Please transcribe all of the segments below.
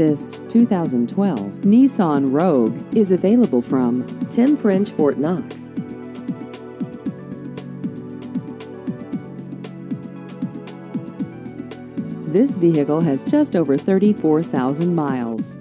This 2012 Nissan Rogue is available from Tim French Fort Knox. This vehicle has just over 34,000 miles.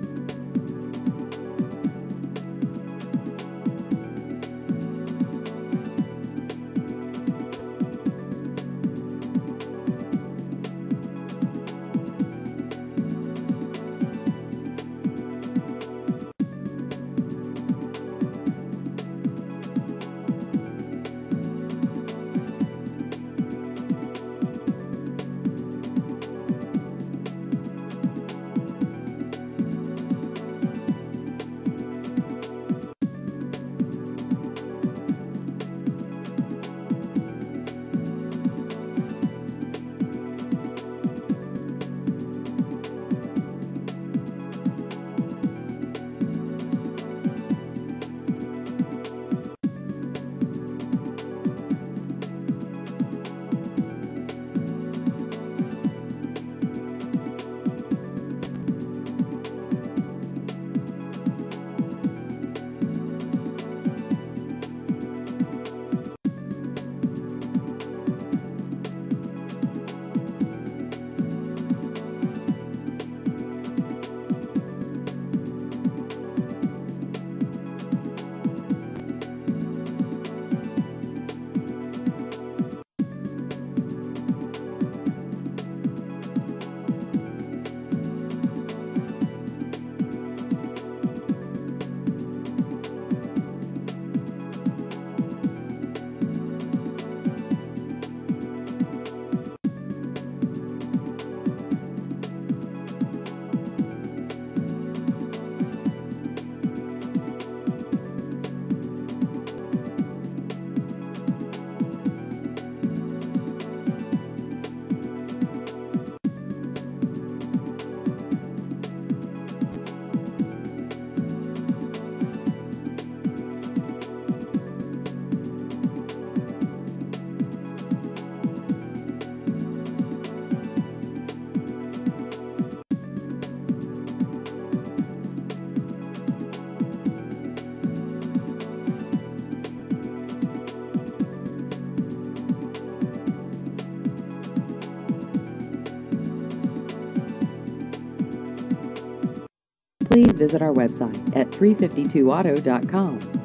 Please visit our website at 352auto.com.